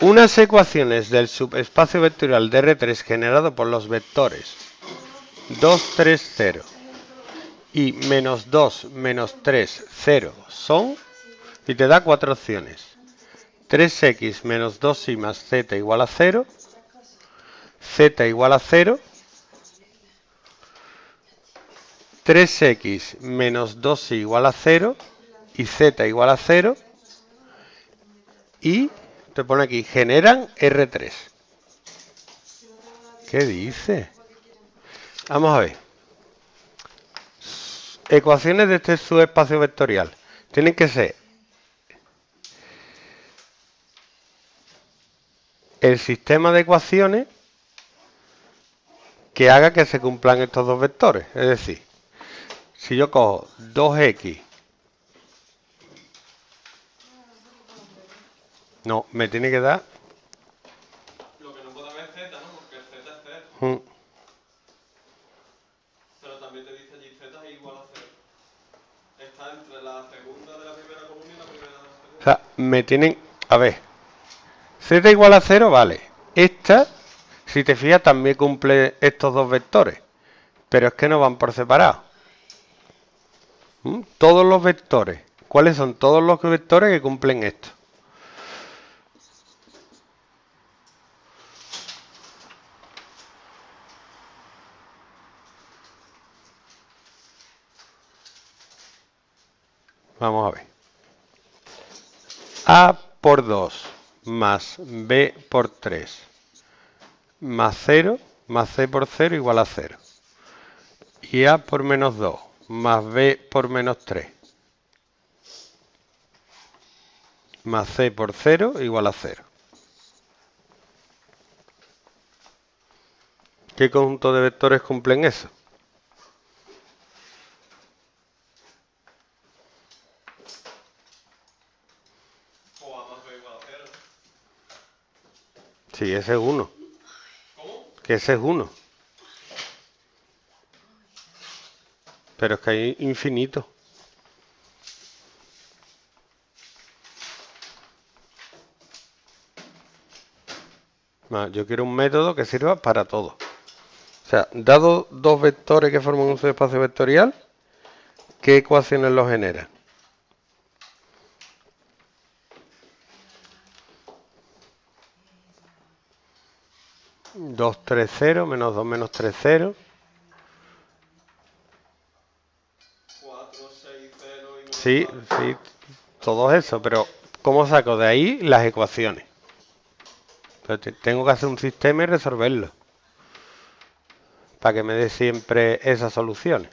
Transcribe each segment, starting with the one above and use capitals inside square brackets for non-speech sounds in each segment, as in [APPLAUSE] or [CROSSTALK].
Unas ecuaciones del subespacio vectorial de R3 generado por los vectores 2, 3, 0 y menos 2, menos 3, 0 son, y te da cuatro opciones. 3x menos 2y más z igual a 0, z igual a 0, 3x menos 2y igual a 0 y z igual a 0 y te pone aquí, generan R3. ¿Qué dice? Vamos a ver. Ecuaciones de este subespacio vectorial. Tienen que ser el sistema de ecuaciones que haga que se cumplan estos dos vectores. Es decir, si yo cojo 2x No, me tiene que dar. Lo que no puede haber z, ¿no? Porque z es 0. Mm, Pero también te dice allí z es igual a 0. Está entre la segunda de la primera comunión y la primera de la O segunda. sea, me tienen. A ver. Z igual a 0, vale. Esta, si te fijas, también cumple estos dos vectores. Pero es que no van por separado. Mm, Todos los vectores. ¿Cuáles son todos los vectores que cumplen esto? Vamos a ver. A por 2 más B por 3 más 0 más C por 0 igual a 0. Y A por menos 2 más B por menos 3 más C por 0 igual a 0. ¿Qué conjunto de vectores cumplen eso? O a más b igual a 0. Sí, ese es 1. ¿Cómo? Que ese es 1. Pero es que hay infinito. Yo quiero un método que sirva para todo. O sea, dado dos vectores que forman un subespacio vectorial, ¿qué ecuaciones los generan? Dos, tres, cero, menos dos, menos tres, cero. 4, 6, 0 y Sí, sí, todo eso, pero ¿cómo saco de ahí las ecuaciones? Pero te- tengo que hacer un sistema y resolverlo. Para que me dé siempre esas soluciones.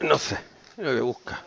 No sé, lo que busca.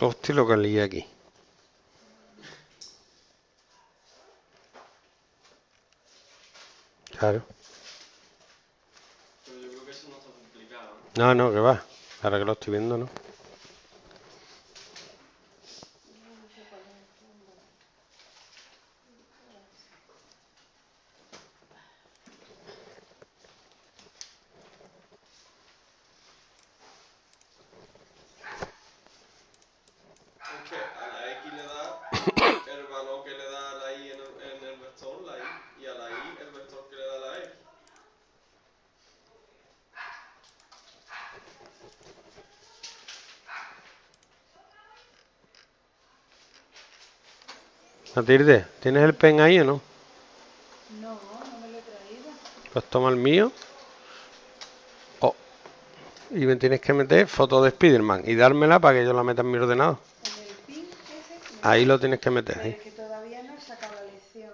Hostia, lo que aquí. Claro. Pero yo creo que eso no está complicado. No, ¿no? no, que va. Ahora que lo estoy viendo, ¿no? Es que a la X le da el valor que le da a la Y en el, en el vector, la Y, y a la Y el vector que le da a la X. Matilde, ¿tienes el pen ahí o no? No, no me lo he traído. Pues toma el mío. Oh. Y me tienes que meter foto de Spiderman y dármela para que yo la meta en mi ordenador. En el pin ese. Ahí lo tienes que meter. Pero ¿sí? es que todavía no he sacado la lección.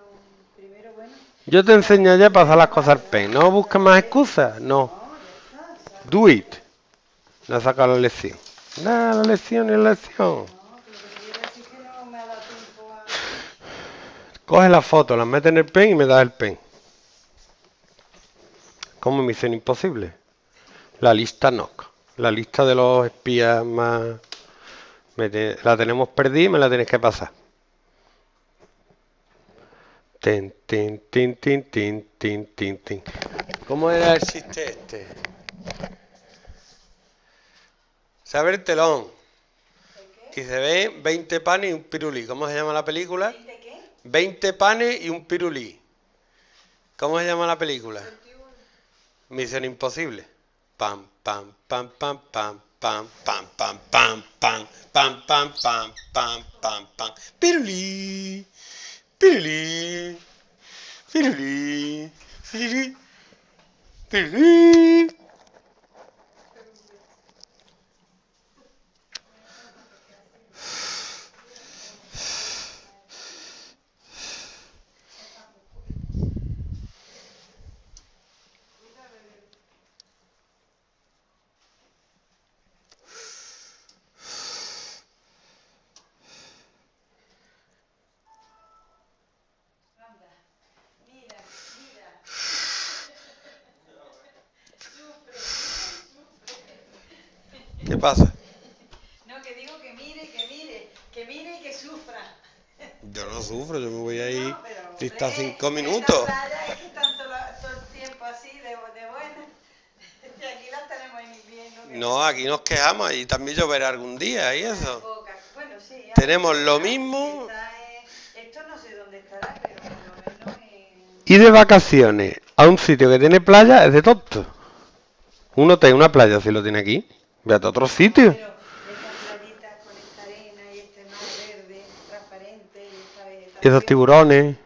Primero, bueno. Yo te enseño ya para hacer las cosas al pen. No busques más excusas. No. Do it. No he sacado la lección. Nada, la lección la lección. No, pero lo que te quiero decir es que no me ha dado tiempo a. Coge la foto, la metes en el pen y me das el pen. Como misión imposible. La lista NOC. La lista de los espías más... me te- La tenemos perdida y me la tienes que pasar. Tin, tin, tin, tin, tin, tin, tin, tin. ¿Cómo era el chiste este? Saber el telón. Y se ve 20 panes y un pirulí. ¿Cómo se llama la película? ¿De qué? 20 panes y un pirulí. ¿Cómo se llama la película? Misión Imposible. Pam, pam, pam, pam, pam, pam, pam, pam, pam, pam, pam, pam, pam, pam, pam, pam. Pirulí, pirulí, pirulí, pirulí, pirulí. ¿Qué pasa? No, que digo que mire, que mire, que mire y que sufra. Yo no sufro, yo me voy ahí. No, pero, Si está cinco esta minutos. playa es que tanto la- todo el tiempo así de, de buena. [LAUGHS] Y aquí las tenemos en invierno. que No, aquí nos quejamos y también lloverá algún día y eso. poca- Bueno, sí. ya- Tenemos lo mismo. Está en- esto no sé dónde estará, pero por lo menos en... Ir de vacaciones a un sitio que tiene playa es de tonto. Un hotel, una playa, si lo tiene aquí. Vete a otro sitio. Y estos tiburones.